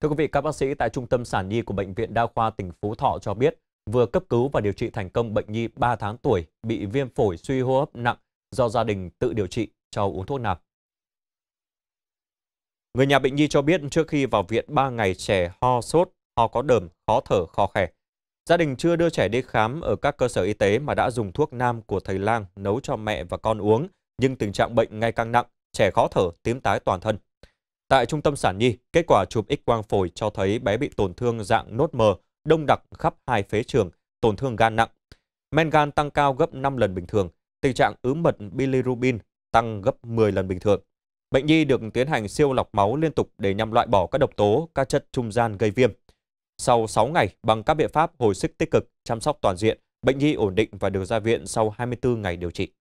Thưa quý vị, các bác sĩ tại Trung tâm Sản Nhi của Bệnh viện Đa khoa tỉnh Phú Thọ cho biết vừa cấp cứu và điều trị thành công bệnh nhi 3 tháng tuổi bị viêm phổi suy hô hấp nặng do gia đình tự điều trị cho uống thuốc nam. Người nhà bệnh nhi cho biết trước khi vào viện 3 ngày trẻ ho sốt, ho có đờm, khó thở, khó khè. Gia đình chưa đưa trẻ đi khám ở các cơ sở y tế mà đã dùng thuốc nam của thầy lang nấu cho mẹ và con uống, nhưng tình trạng bệnh ngày càng nặng, trẻ khó thở, tím tái toàn thân. Tại trung tâm sản nhi, kết quả chụp X quang phổi cho thấy bé bị tổn thương dạng nốt mờ, đông đặc khắp hai phế trường, tổn thương gan nặng. Men gan tăng cao gấp 5 lần bình thường, tình trạng ứ mật bilirubin tăng gấp 10 lần bình thường. Bệnh nhi được tiến hành siêu lọc máu liên tục để nhằm loại bỏ các độc tố, các chất trung gian gây viêm. Sau 6 ngày, bằng các biện pháp hồi sức tích cực, chăm sóc toàn diện, bệnh nhi ổn định và được ra viện sau 24 ngày điều trị.